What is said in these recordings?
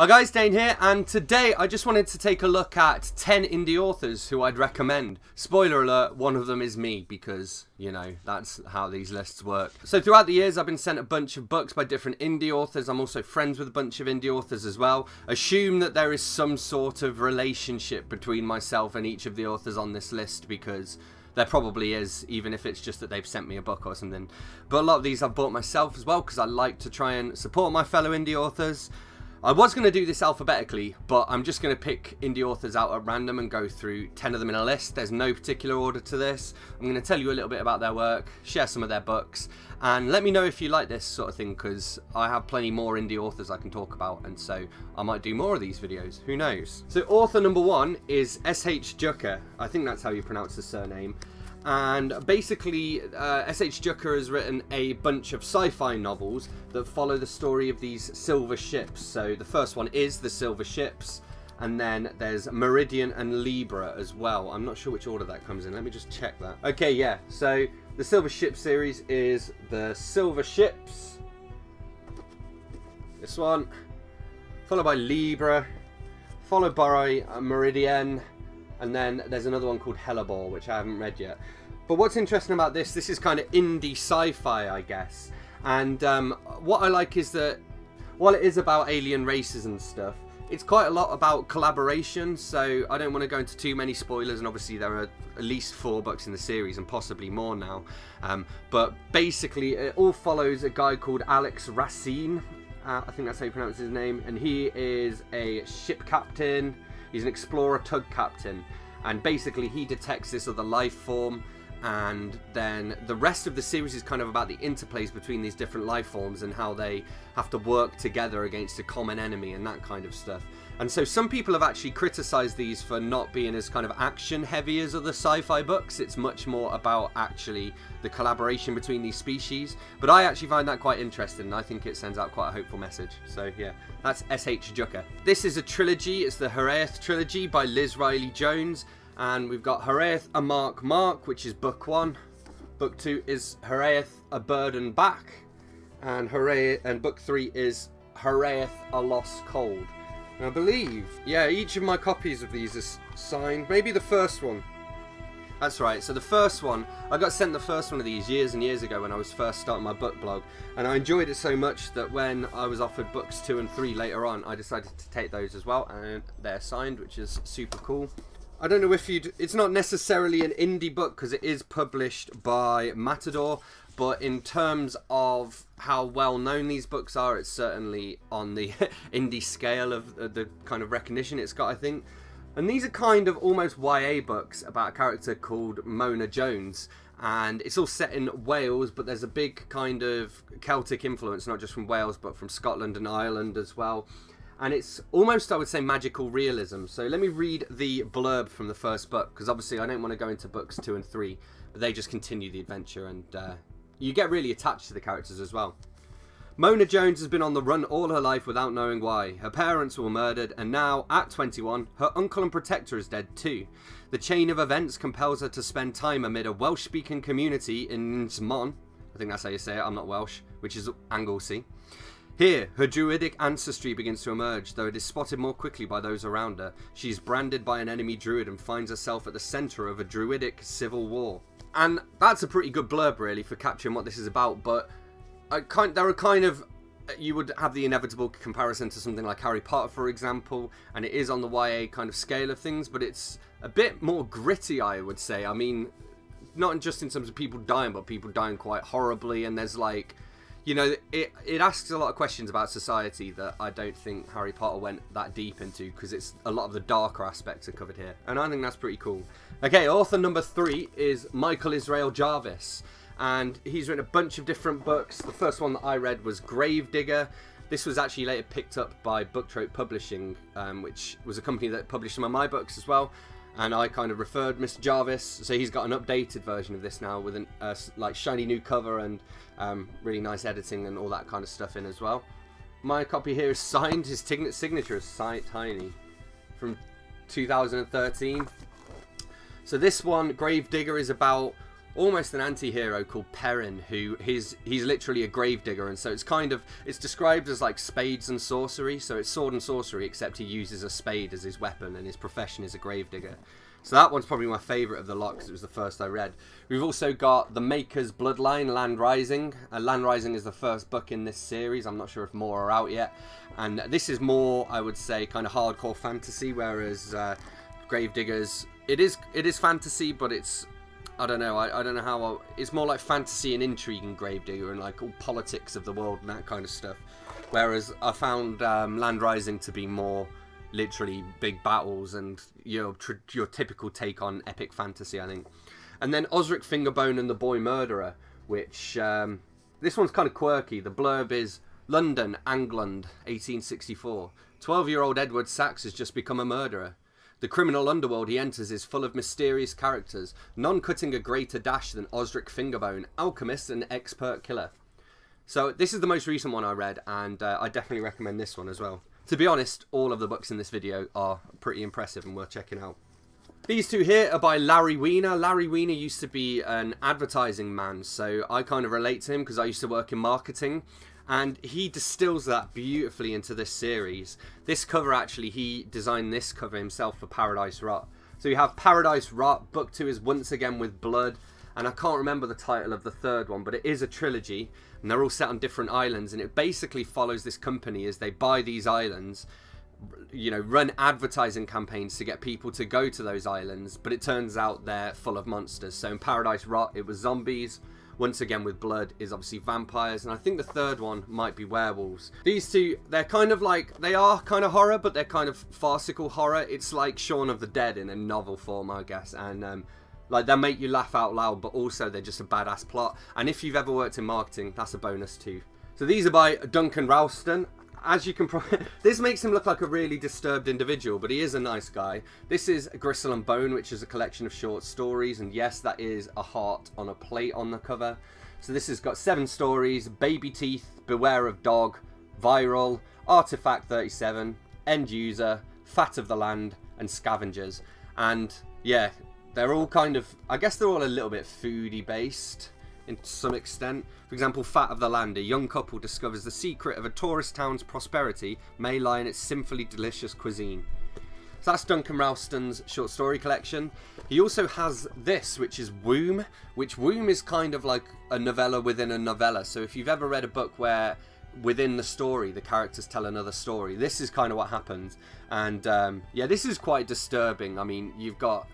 Hi guys, Dane here, and today I just wanted to take a look at 10 indie authors who I'd recommend. Spoiler alert, one of them is me, because, you know, that's how these lists work. So throughout the years I've been sent a bunch of books by different indie authors, I'm also friends with a bunch of indie authors as well. Assume that there is some sort of relationship between myself and each of the authors on this list, because there probably is, even if it's just that they've sent me a book or something. But a lot of these I've bought myself as well, because I like to try and support my fellow indie authors. I was going to do this alphabetically, but I'm just going to pick indie authors out at random and go through 10 of them in a list. There's no particular order to this. I'm going to tell you a little bit about their work, share some of their books, and let me know if you like this sort of thing because I have plenty more indie authors I can talk about, and so I might do more of these videos. Who knows? So author number one is S.H. Jucha. I think that's how you pronounce the surname and basically uh, S.H. Jucha has written a bunch of sci-fi novels that follow the story of these silver ships. So the first one is The Silver Ships, and then there's Meridian and Libra as well. I'm not sure which order that comes in. Let me just check that. Okay, yeah. So the Silver Ship series is The Silver Ships. This one. Followed by Libra. Followed by Meridian and then there's another one called Hellebore, which I haven't read yet. But what's interesting about this, this is kind of indie sci-fi, I guess. And um, what I like is that while it is about alien races and stuff, it's quite a lot about collaboration, so I don't want to go into too many spoilers, and obviously there are at least four books in the series, and possibly more now. Um, but basically, it all follows a guy called Alex Racine, uh, I think that's how you pronounce his name, and he is a ship captain, He's an explorer tug captain, and basically he detects this other life form. And then the rest of the series is kind of about the interplays between these different life forms and how they have to work together against a common enemy and that kind of stuff. And so some people have actually criticized these for not being as kind of action heavy as other sci-fi books. It's much more about actually the collaboration between these species. But I actually find that quite interesting and I think it sends out quite a hopeful message. So yeah, that's S.H. Jucha. This is a trilogy. It's the Hiraeth trilogy by Liz Riley Jones. And we've got Hiraeth A Mark, Mark, which is book one. Book two is Hiraeth A Burden Back. And Hiraeth, and book three is Hiraeth A Lost Cold. I believe, yeah, each of my copies of these is signed. Maybe the first one. That's right, so the first one, I got sent the first one of these years and years ago when I was first starting my book blog, and I enjoyed it so much that when I was offered books two and three later on, I decided to take those as well, and they're signed, which is super cool. I don't know if you'd, it's not necessarily an indie book because it is published by Matador, but in terms of how well known these books are, it's certainly on the indie scale of the kind of recognition it's got, I think. And these are kind of almost YA books about a character called Mona Jones. And it's all set in Wales, but there's a big kind of Celtic influence, not just from Wales, but from Scotland and Ireland as well. And it's almost, I would say, magical realism. So let me read the blurb from the first book, because obviously I don't want to go into books two and three, but they just continue the adventure and uh, you get really attached to the characters as well. Mona Jones has been on the run all her life without knowing why. Her parents were murdered, and now, at 21, her uncle and protector is dead too. The chain of events compels her to spend time amid a Welsh speaking community in Ynys Môn, I think that's how you say it, I'm not Welsh, which is Anglesey. Here, her druidic ancestry begins to emerge, though it is spotted more quickly by those around her. She is branded by an enemy druid and finds herself at the centre of a druidic civil war. And that's a pretty good blurb, really, for capturing what this is about. But I kind, there are kind of you would have the inevitable comparison to something like Harry Potter, for example, and it is on the YA kind of scale of things, but it's a bit more gritty, I would say. I mean, not just in terms of people dying, but people dying quite horribly, and there's like you know, it, it asks a lot of questions about society that I don't think Harry Potter went that deep into because it's a lot of the darker aspects are covered here. And I think that's pretty cool. Okay, author number three is Michael Israel Jarvis. And he's written a bunch of different books. The first one that I read was Gravedigger. This was actually later picked up by Booktrope Publishing, um, which was a company that published some of my books as well and I kind of referred Mr. Jarvis, so he's got an updated version of this now with a uh, like shiny new cover and um, really nice editing and all that kind of stuff in as well. My copy here is signed. His signature is tiny from 2013. So this one, Gravedigger, is about almost an anti-hero called Perrin, who he's he's literally a gravedigger, and so it's kind of it's described as like spades and sorcery. So it's sword and sorcery, except he uses a spade as his weapon, and his profession is a gravedigger. So that one's probably my favourite of the lot because it was the first I read. We've also got The Maker's Bloodline, Land Rising. Uh, Land Rising is the first book in this series. I'm not sure if more are out yet. And this is more, I would say, kind of hardcore fantasy, whereas uh, Gravediggers, it is it is fantasy, but it's I don't know. I, I don't know how. I'll, it's more like fantasy and intrigue and Gravedigger and like all politics of the world and that kind of stuff. Whereas I found um, Land Rising to be more literally big battles and your your typical take on epic fantasy, I think. And then Osric Fingerbone and the Boy Murderer, which um, this one's kind of quirky. The blurb is London, England, 1864. 12-year-old Edward Sachs has just become a murderer. The criminal underworld he enters is full of mysterious characters, none cutting a greater dash than Osric Fingerbone, alchemist and expert killer. So this is the most recent one I read, and uh, I definitely recommend this one as well. To be honest, all of the books in this video are pretty impressive and worth checking out. These two here are by Larry Weiner. Larry Weiner used to be an advertising man, so I kind of relate to him because I used to work in marketing. And he distills that beautifully into this series. This cover, actually, he designed this cover himself for Paradise Rot. So you have Paradise Rot, book two is Once Again with Blood, and I can't remember the title of the third one, but it is a trilogy, and they're all set on different islands, and it basically follows this company as they buy these islands, you know, run advertising campaigns to get people to go to those islands, but it turns out they're full of monsters. So in Paradise Rot, it was zombies. Once again with blood is obviously vampires, and I think the third one might be werewolves. These two, they're kind of like, they are kind of horror, but they're kind of farcical horror. It's like Shaun of the Dead in a novel form, I guess, and um, like they make you laugh out loud, but also they're just a badass plot. And if you've ever worked in marketing, that's a bonus too. So these are by Duncan Ralston. As you can probably... this makes him look like a really disturbed individual, but he is a nice guy. This is Gristle and Bone, which is a collection of short stories, and yes, that is a heart on a plate on the cover. So this has got seven stories, Baby Teeth, Beware of Dog, Viral, Artifact 37, End User, Fat of the Land, and Scavengers. And yeah, they're all kind of, I guess they're all a little bit foodie based in some extent. For example, Fat of the Land, a young couple discovers the secret of a tourist town's prosperity may lie in its sinfully delicious cuisine. So that's Duncan Ralston's short story collection. He also has this, which is Womb, which Womb is kind of like a novella within a novella. So if you've ever read a book where within the story the characters tell another story, this is kind of what happens. And um, yeah, this is quite disturbing. I mean, you've got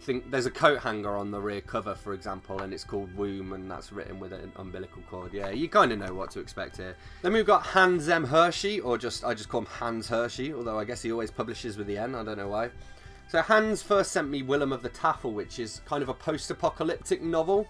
think there's a coat hanger on the rear cover, for example, and it's called Womb, and that's written with an umbilical cord. Yeah, you kind of know what to expect here. Then we've got Hans M. Hirschi, or just I just call him Hans Hirschi, although I guess he always publishes with the N. I don't know why. So Hans first sent me Willem of the Tafel, which is kind of a post-apocalyptic novel.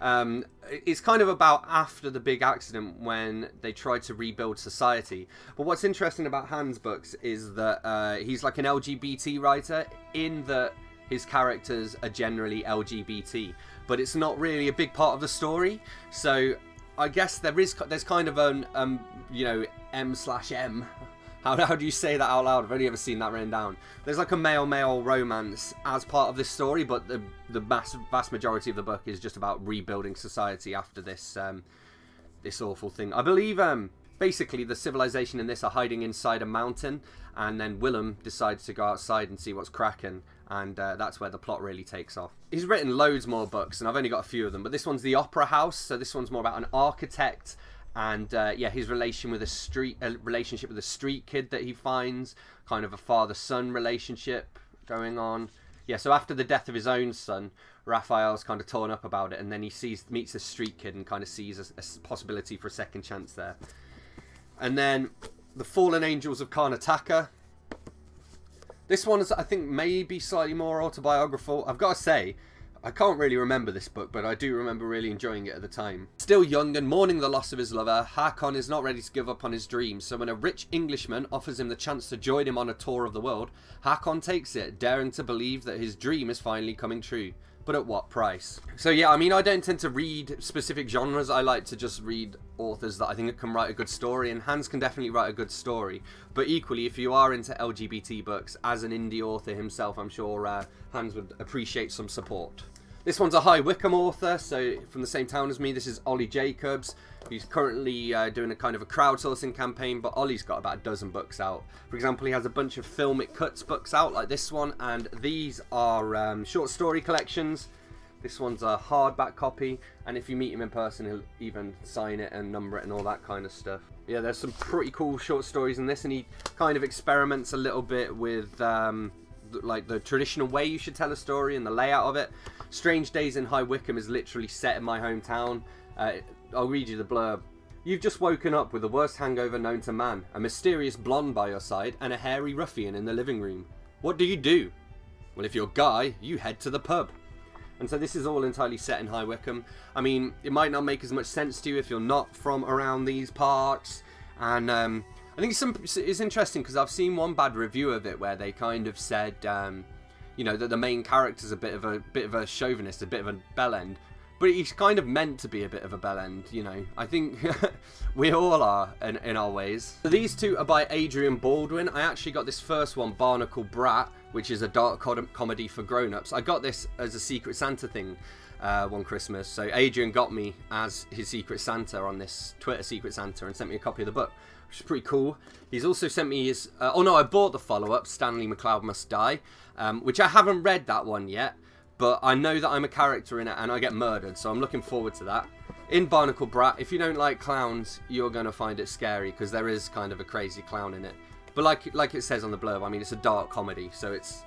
Um, it's kind of about after the big accident when they tried to rebuild society. But what's interesting about Hans' books is that uh, he's like an LGBT writer in that his characters are generally LGBT, but it's not really a big part of the story. So I guess there is there's kind of an um you know M slash M. How, how do you say that out loud? I've only ever seen that written down. There's like a male-male romance as part of this story, but the the vast, vast majority of the book is just about rebuilding society after this um, this awful thing. I believe um, basically the civilization in this are hiding inside a mountain, and then Willem decides to go outside and see what's cracking, and uh, that's where the plot really takes off. He's written loads more books, and I've only got a few of them, but this one's The Opera House, so this one's more about an architect and uh, yeah, his relation with a street, a relationship with a street kid that he finds, kind of a father-son relationship going on. Yeah, so after the death of his own son, Raphael's kind of torn up about it, and then he sees meets a street kid and kind of sees a, a possibility for a second chance there. And then the Fallen Angels of Karnataka, this one is, I think, maybe slightly more autobiographical. I've got to say, I can't really remember this book, but I do remember really enjoying it at the time. Still young and mourning the loss of his lover, Hakon is not ready to give up on his dreams, so when a rich Englishman offers him the chance to join him on a tour of the world, Hakon takes it, daring to believe that his dream is finally coming true but at what price? So yeah, I mean, I don't tend to read specific genres. I like to just read authors that I think can write a good story, and Hans can definitely write a good story. But equally, if you are into LGBT books, as an indie author himself, I'm sure uh, Hans would appreciate some support. This one's a High Wycombe author, so from the same town as me. This is Oli Jacobs. He's currently uh, doing a kind of a crowdsourcing campaign, but Oli's got about a dozen books out. For example, he has a bunch of filmic cuts books out, like this one, and these are um, short story collections. This one's a hardback copy, and if you meet him in person, he'll even sign it and number it and all that kind of stuff. Yeah, there's some pretty cool short stories in this, and he kind of experiments a little bit with um, like the traditional way you should tell a story and the layout of it. Strange Days in High Wycombe is literally set in my hometown. Uh, I'll read you the blurb. You've just woken up with the worst hangover known to man, a mysterious blonde by your side, and a hairy ruffian in the living room. What do you do? Well, if you're a Guy, you head to the pub. And so this is all entirely set in High Wycombe. I mean, it might not make as much sense to you if you're not from around these parts. And um, I think it's, some, it's interesting because I've seen one bad review of it where they kind of said um, you know that the main character's a bit of a bit of a chauvinist, a bit of a bellend, but he's kind of meant to be a bit of a bellend, you know. I think we all are in, in our ways. So these two are by Adrian Baldwin. I actually got this first one, Barnacle Brat, which is a dark comedy for grown-ups. I got this as a Secret Santa thing uh, one Christmas. So Adrian got me as his Secret Santa on this Twitter Secret Santa and sent me a copy of the book, which is pretty cool. He's also sent me his... Uh, oh no, I bought the follow-up, Stanley McCloud Must Die um, which I haven't read that one yet, but I know that I'm a character in it and I get murdered, so I'm looking forward to that. In Barnacle Brat, if you don't like clowns, you're going to find it scary because there is kind of a crazy clown in it. But like like it says on the blurb, I mean, it's a dark comedy, so it's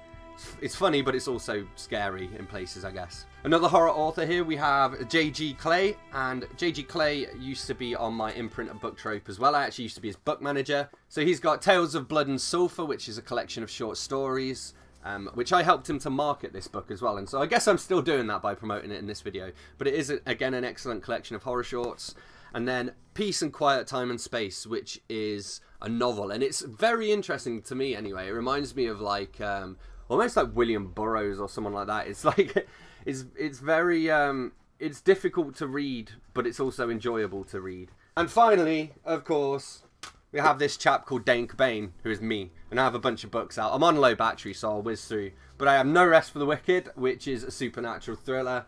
it's funny, but it's also scary in places, I guess. Another horror author here, we have J.G. Clay, and J.G. Clay used to be on my imprint of Booktrope as well. I actually used to be his book manager. So he's got Tales of Blood and Sulphur, which is a collection of short stories um, which I helped him to market this book as well. And so I guess I'm still doing that by promoting it in this video. But it is, again, an excellent collection of horror shorts. And then Peace and Quiet Time and Space, which is a novel. And it's very interesting to me anyway. It reminds me of like, um, almost like William Burroughs or someone like that. It's like, it's, it's very, um, it's difficult to read, but it's also enjoyable to read. And finally, of course, we have this chap called Dane Cobain, who is me, and I have a bunch of books out. I'm on low battery, so I'll whiz through. But I have No Rest for the Wicked, which is a supernatural thriller.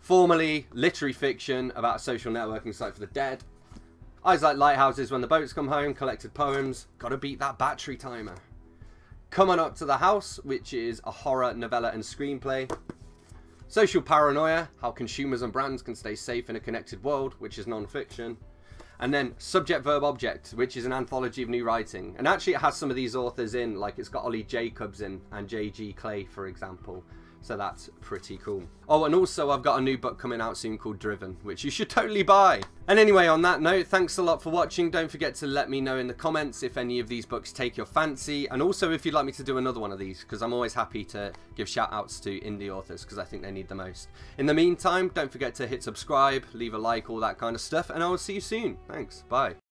Former.ly literary fiction about a social networking site for the dead. Eyes Like Lighthouses When the Boats Come Home, collected poems. Gotta beat that battery timer. Come On Up to the House, which is a horror novella and screenplay. Social Paranoia, How Consumers and Brands Can Stay Safe in a Connected World, which is non-fiction. And then Subject Verb Object, which is an anthology of new writing. And actually it has some of these authors in, like it's got Oli Jacobs in and J.G. Clay, for example. So that's pretty cool. Oh, and also I've got a new book coming out soon called Driven, which you should totally buy. And anyway, on that note, thanks a lot for watching. Don't forget to let me know in the comments if any of these books take your fancy. And also if you'd like me to do another one of these, because I'm always happy to give shout outs to indie authors, because I think they need the most. In the meantime, don't forget to hit subscribe, leave a like, all that kind of stuff. And I will see you soon. Thanks. Bye.